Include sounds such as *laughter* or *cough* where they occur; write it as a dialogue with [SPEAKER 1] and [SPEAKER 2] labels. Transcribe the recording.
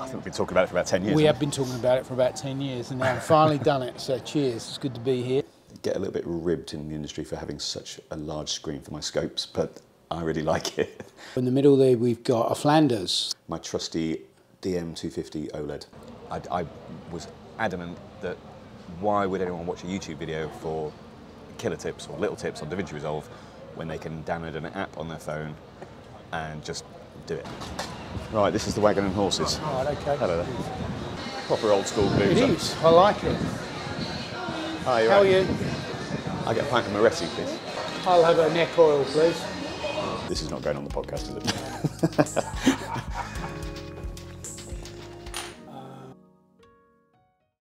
[SPEAKER 1] I think we've been talking about it for about 10 years.
[SPEAKER 2] We have been talking about it for about 10 years and now we've finally *laughs* done it. So cheers, it's good to be here.
[SPEAKER 1] get a little bit ribbed in the industry for having such a large screen for my scopes, but I really like it. *laughs*
[SPEAKER 2] In the middle there we've got a Flanders.
[SPEAKER 1] My trusty DM250 OLED. I, I was adamant that why would anyone watch a YouTube video for killer tips or little tips on DaVinci Resolve when they can download an app on their phone and just do it. Right, this is the Wagon and Horses.
[SPEAKER 2] Right, okay.
[SPEAKER 1] Hello there. Proper old school blues.
[SPEAKER 2] It is, I like it.
[SPEAKER 1] Hi,
[SPEAKER 2] How are
[SPEAKER 1] right.
[SPEAKER 2] you?
[SPEAKER 1] I get a pint of Moretti, please.
[SPEAKER 2] I'll have a neck oil, please.
[SPEAKER 1] This is not going on the podcast, is it? *laughs*